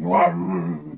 Wow.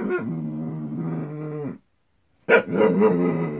Juno gets involved in playtime too. She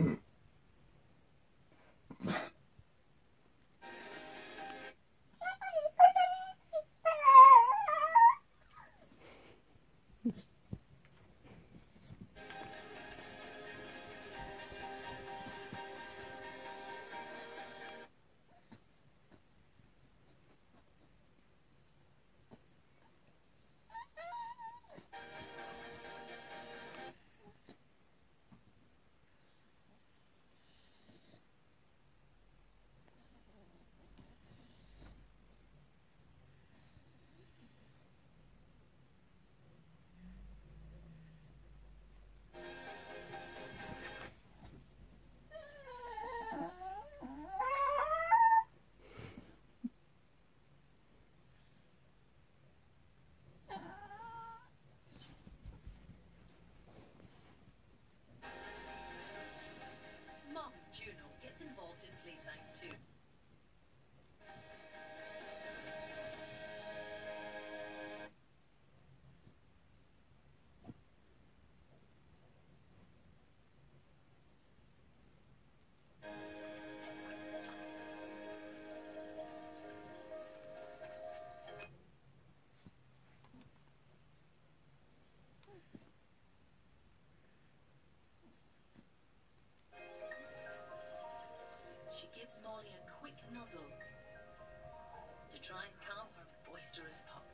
gives Molly a quick nuzzle to try and calm her boisterous pup.